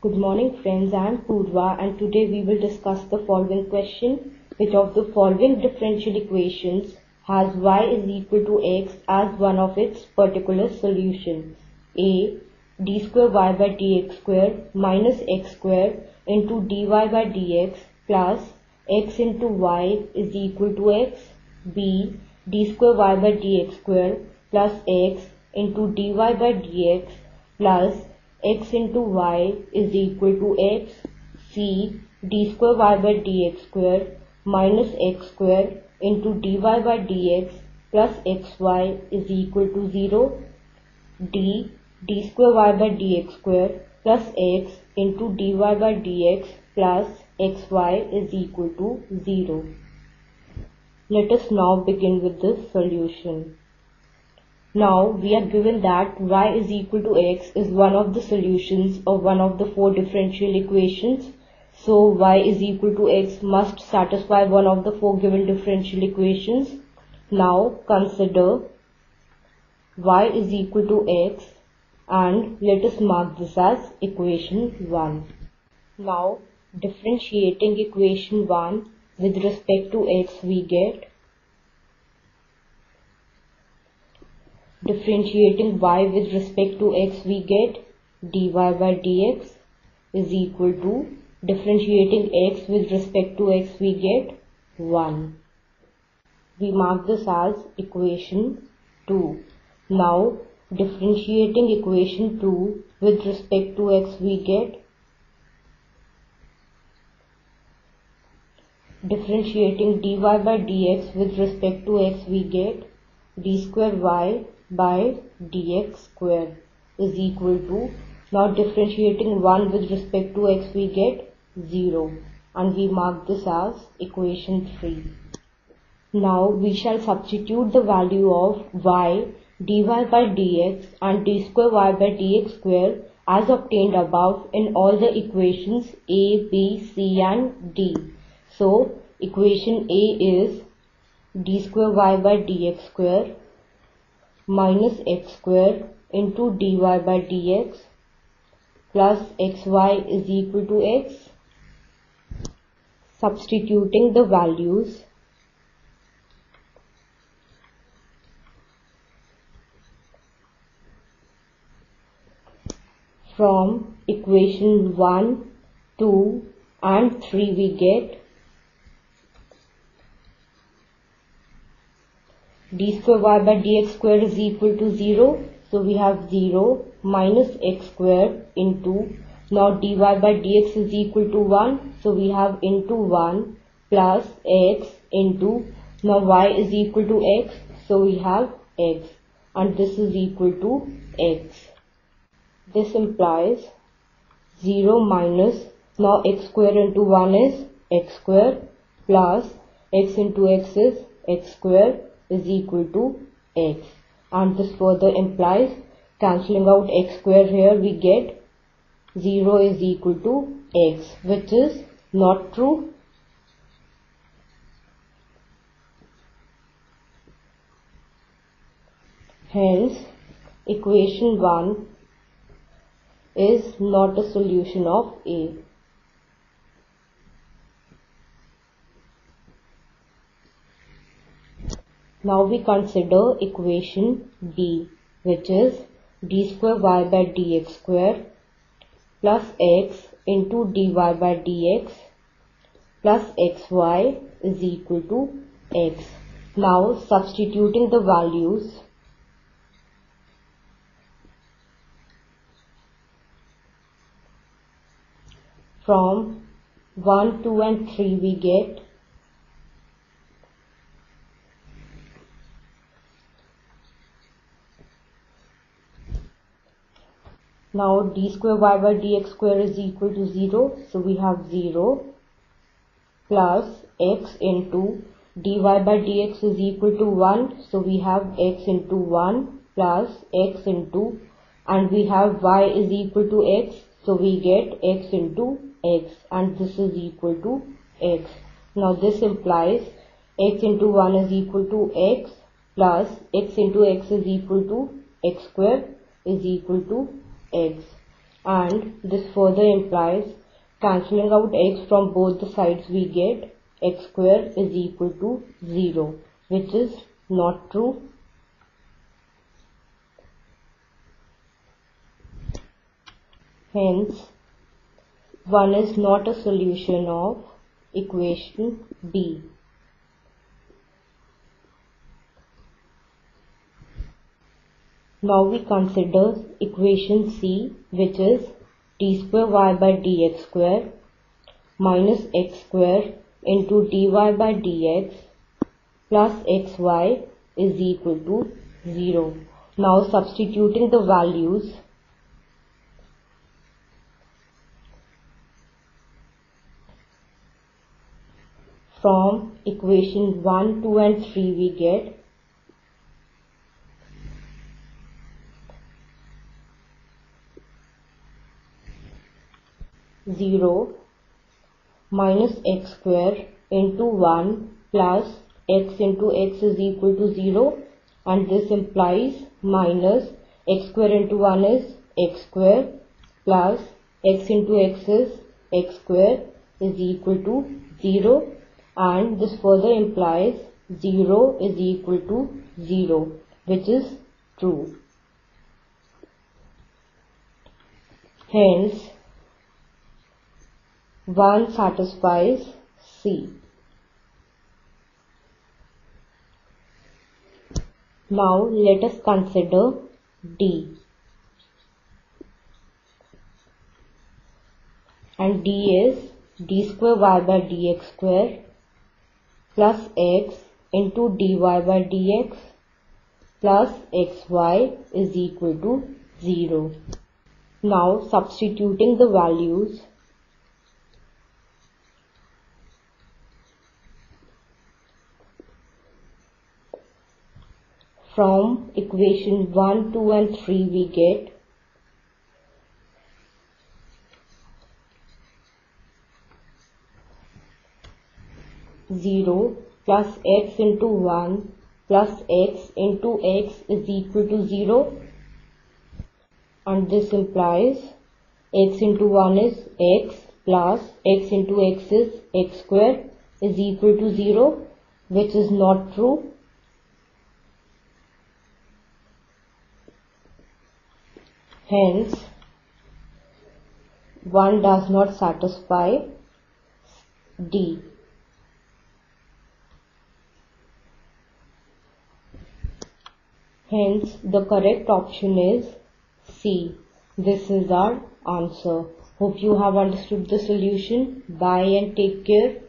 Good morning friends, I am Purva and today we will discuss the following question. Which of the following differential equations has y is equal to x as one of its particular solutions? A. d square y by dx square minus x square into dy by dx plus x into y is equal to x. B. d square y by dx square plus x into dy by dx plus x into y is equal to x. C. d square y by dx square minus x square into dy by dx plus xy is equal to 0. D. d square y by dx square plus x into dy by dx plus xy is equal to 0. Let us now begin with this solution. Now we are given that y is equal to x is one of the solutions of one of the four differential equations. So y is equal to x must satisfy one of the four given differential equations. Now consider y is equal to x and let us mark this as equation 1. Now differentiating equation 1 with respect to x we get differentiating y with respect to x we get dy by dx is equal to differentiating x with respect to x we get 1. We mark this as equation 2. Now differentiating equation 2 with respect to x we get differentiating dy by dx with respect to x we get d square y by dx square is equal to now differentiating 1 with respect to x we get 0 and we mark this as equation 3. Now we shall substitute the value of y dy by dx and d square y by dx square as obtained above in all the equations a, b, c and d. So equation a is d square y by dx square minus x square into dy by dx plus xy is equal to x. Substituting the values from equation 1, 2 and 3 we get d square y by dx square is equal to 0. So we have 0 minus x square into now dy by dx is equal to 1. So we have into 1 plus x into now y is equal to x. So we have x and this is equal to x. This implies 0 minus now x square into 1 is x square plus x into x is x square is equal to x and this further implies cancelling out x square here we get 0 is equal to x which is not true hence equation 1 is not a solution of A. Now we consider equation B which is d square y by dx square plus x into dy by dx plus xy is equal to x. Now substituting the values from 1, 2 and 3 we get Now d square y by dx square is equal to 0. So we have 0 plus x into dy by dx is equal to 1. So we have x into 1 plus x into and we have y is equal to x. So we get x into x and this is equal to x. Now this implies x into 1 is equal to x plus x into x is equal to x square is equal to x and this further implies cancelling out x from both the sides we get x square is equal to 0 which is not true. Hence 1 is not a solution of equation B. Now we consider equation C which is d square y by dx square minus x square into dy by dx plus xy is equal to 0. Now substituting the values from equation 1, 2 and 3 we get 0 minus x square into 1 plus x into x is equal to 0 and this implies minus x square into 1 is x square plus x into x is x square is equal to 0 and this further implies 0 is equal to 0 which is true. Hence 1 satisfies C. Now let us consider D. And D is d square y by dx square plus x into dy by dx plus xy is equal to 0. Now substituting the values from equation 1, 2 and 3 we get. Zero plus x into one plus x into x is equal to zero. And this implies x into 1 is x plus x into x is x square is equal to 0 which is not true Hence, 1 does not satisfy D. Hence, the correct option is C. This is our answer. Hope you have understood the solution. Bye and take care.